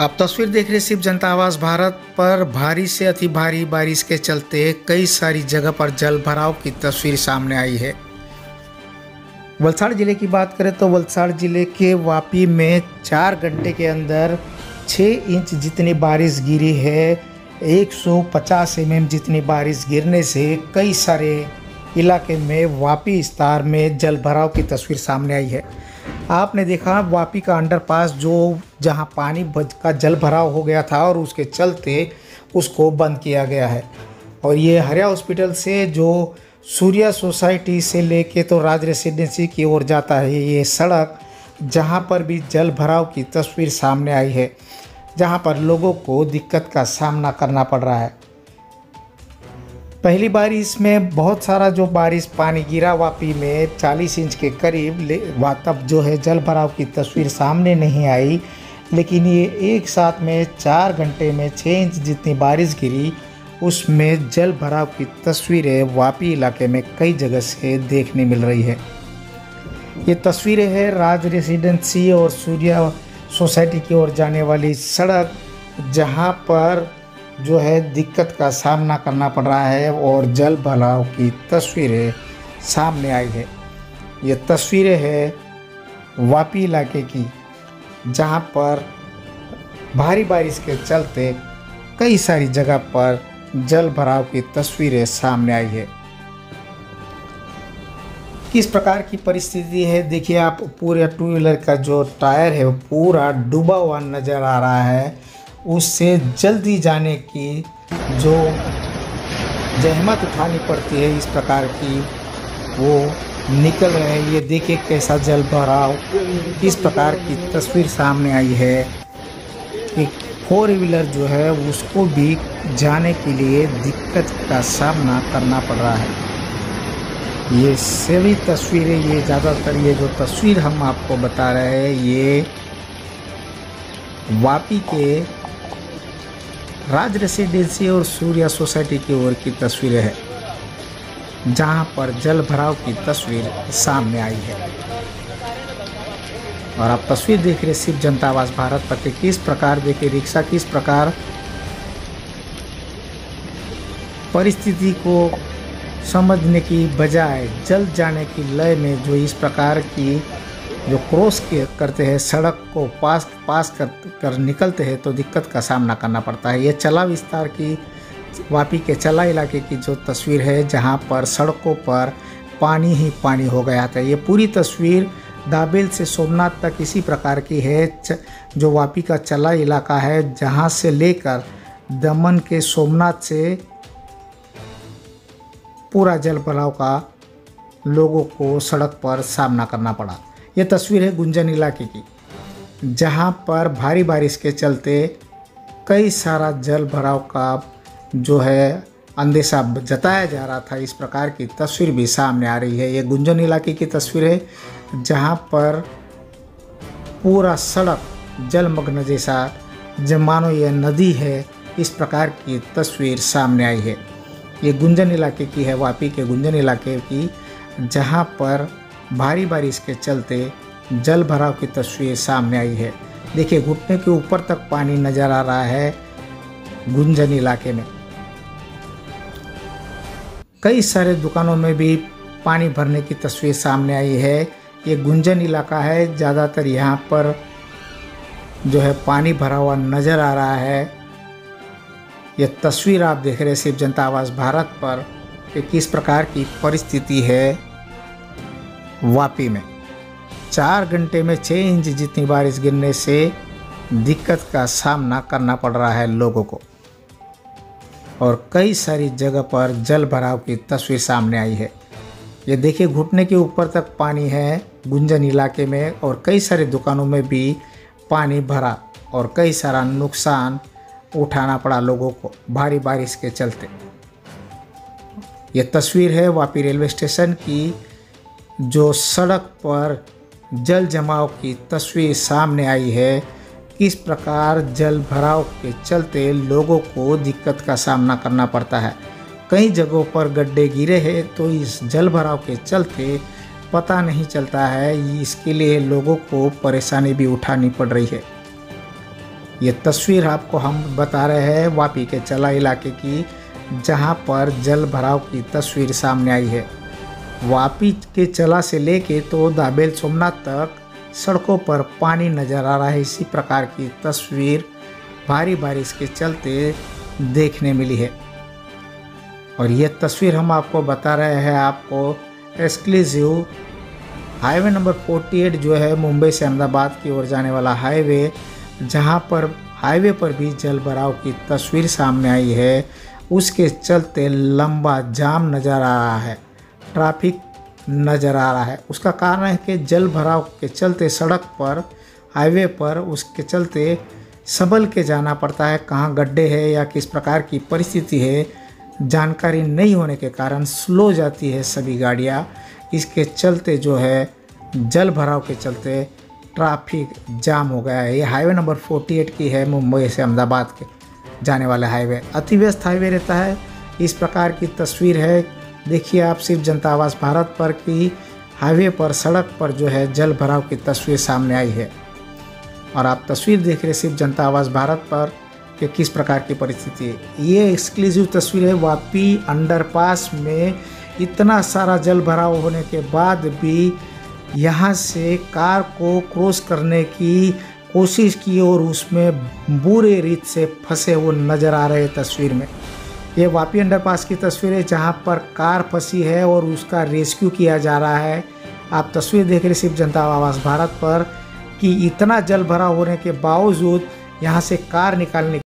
आप तस्वीर देख रहे शिव जनता आवास भारत पर भारी से अति भारी बारिश के चलते कई सारी जगह पर जल भराव की तस्वीर सामने आई है। वलसाड़ ज़िले की बात करें तो वलसाड़ ज़िले के वापी में चार घंटे के अंदर 6 इंच जितनी बारिश गिरी है 150 सौ एम जितनी बारिश गिरने से कई सारे इलाके में वापी विस्तार में जल भराव की तस्वीर सामने आई है। आपने देखा वापी का अंडरपास जो जहाँ पानी का जल भराव हो गया था और उसके चलते उसको बंद किया गया है। और ये हरिया हॉस्पिटल से जो सूर्या सोसाइटी से लेके तो राज रेसिडेंसी की ओर जाता है ये सड़क, जहाँ पर भी जल भराव की तस्वीर सामने आई है, जहाँ पर लोगों को दिक्कत का सामना करना पड़ रहा है। पहली बार इसमें बहुत सारा जो बारिश पानी गिरा वापी में 40 इंच के करीब तब जो है जल भराव की तस्वीर सामने नहीं आई, लेकिन ये एक साथ में चार घंटे में छः इंच जितनी बारिश गिरी, उसमें जल भराव की तस्वीरें वापी इलाके में कई जगह से देखने मिल रही है। ये तस्वीरें हैं राज रेसिडेंसी और सूर्या सोसाइटी की ओर जाने वाली सड़क, जहाँ पर जो है दिक्कत का सामना करना पड़ रहा है और जल भराव की तस्वीरें सामने आई है। ये तस्वीरें हैं वापी इलाके की, जहाँ पर भारी बारिश के चलते कई सारी जगह पर जल भराव की तस्वीरें सामने आई है। किस प्रकार की परिस्थिति है? देखिए, आप पूरे टू व्हीलर का जो टायर है वो पूरा डूबा हुआ नज़र आ रहा है। उससे जल्दी जाने की जो जहमत उठानी पड़ती है इस प्रकार की, वो निकल रहे हैं। ये देखिए कैसा जल भराव इस प्रकार की तस्वीर सामने आई है। कि फोर व्हीलर जो है, उसको भी जाने के लिए दिक्कत का सामना करना पड़ रहा है। ये सभी तस्वीरें ये ज़्यादातर ये जो तस्वीर हम आपको बता रहे हैं, ये वापी के राज रेसिडेंसी और सूर्या सोसाइटी की ओर की तस्वीरें हैं, जहाँ पर जल भराव की तस्वीर सामने आई है। और आप तस्वीर देख रहे शिव जनता आवास भारत पर किस प्रकार, देखिए, रिक्शा किस प्रकार परिस्थिति को समझने की बजाय जल जाने की लय में जो इस प्रकार की जो क्रॉस करते हैं, सड़क को पास पास कर कर निकलते हैं तो दिक्कत का सामना करना पड़ता है। ये चला विस्तार की, वापी के चला इलाके की जो तस्वीर है, जहाँ पर सड़कों पर पानी ही पानी हो गया था। ये पूरी तस्वीर दाबेल से सोमनाथ तक इसी प्रकार की है जो वापी का चला इलाका है, जहाँ से लेकर दमन के सोमनाथ से पूरा जल भराव का लोगों को सड़क पर सामना करना पड़ा। ये तस्वीर है गुंजन इलाके की, जहाँ पर भारी बारिश के चलते कई सारा जल भराव का जो है अंदेशा जताया जा रहा था। इस प्रकार की तस्वीर भी सामने आ रही है। ये गुंजन इलाके की तस्वीर है, जहाँ पर पूरा सड़क जलमग्न जैसा जब मानो ये नदी है, इस प्रकार की तस्वीर सामने आई है। ये गुंजन इलाके की है, वापी के गुंजन इलाके की, जहाँ पर भारी बारिश के चलते जल भराव की तस्वीर सामने आई है। देखिए, घुटने के ऊपर तक पानी नज़र आ रहा है गुंजन इलाके में। कई सारे दुकानों में भी पानी भरने की तस्वीर सामने आई है। ये गुंजन इलाका है, ज़्यादातर यहाँ पर जो है पानी भरा हुआ नज़र आ रहा है। यह तस्वीर आप देख रहे हैं सिर्फ़ जनता आवास भारत पर, कि किस प्रकार की परिस्थिति है। वापी में। चार घंटे में छः इंच जितनी बारिश गिरने से दिक्कत का सामना करना पड़ रहा है लोगों को। और कई सारी जगह पर जल भराव की तस्वीर सामने आई है। ये देखिए, घुटने के ऊपर तक पानी है गुंजन इलाके में और कई सारी दुकानों में भी पानी भरा और कई सारा नुकसान उठाना पड़ा लोगों को भारी बारिश के चलते। ये तस्वीर है वापी रेलवे स्टेशन की जो सड़क पर जल जमाव की तस्वीर सामने आई है किस प्रकार जल भराव के चलते लोगों को दिक्कत का सामना करना पड़ता है। कई जगहों पर गड्ढे गिरे हैं तो इस जल भराव के चलते पता नहीं चलता है, इसके लिए लोगों को परेशानी भी उठानी पड़ रही है। ये तस्वीर आपको हम बता रहे हैं वापी के चला इलाके की, जहाँ पर जल भराव की तस्वीर सामने आई है। वापी के चला से लेके तो दाबेल सोमनाथ तक सड़कों पर पानी नज़र आ रहा है। इसी प्रकार की तस्वीर भारी बारिश के चलते देखने मिली है। और ये तस्वीर हम आपको बता रहे हैं आपको एक्सक्लूसिव हाईवे नंबर 48 जो है मुंबई से अहमदाबाद की ओर जाने वाला हाईवे जहाँ पर हाईवे पर भी जल भराव की तस्वीर सामने आई है। उसके चलते लंबा जाम नज़र आ रहा है। ट्रैफ़िक नज़र आ रहा है। उसका कारण है कि जल भराव के चलते सड़क पर, हाईवे पर, उसके चलते संभल के जाना पड़ता है। कहाँ गड्ढे है या किस प्रकार की परिस्थिति है, जानकारी नहीं होने के कारण स्लो जाती है सभी गाड़ियाँ। इसके चलते जो है, जल भराव के चलते ट्रैफ़िक जाम हो गया है। ये हाईवे नंबर 48 की है, मुंबई से अहमदाबाद के जाने वाला हाईवे। अति व्यस्त हाईवे रहता है। इस प्रकार की तस्वीर है देखिए आप सिर्फ़ जनता आवास भारत पर की हाईवे पर, सड़क पर जो है जल भराव की तस्वीर सामने आई है। और आप तस्वीर देख रहे सिर्फ़ जनता आवास भारत पर कि किस प्रकार की परिस्थिति है। ये एक्सक्लूसिव तस्वीर है, वापी अंडरपास में इतना सारा जल भराव होने के बाद भी यहाँ से कार को क्रॉस करने की कोशिश की और उसमें बुरे रीत से फंसे वो नज़र आ रहे तस्वीर में। ये वापी अंडरपास की तस्वीर है जहाँ पर कार फंसी है और उसका रेस्क्यू किया जा रहा है। आप तस्वीर देख रहे सिर्फ़ जनता आवास भारत पर कि इतना जल भरा होने के बावजूद यहाँ से कार निकालने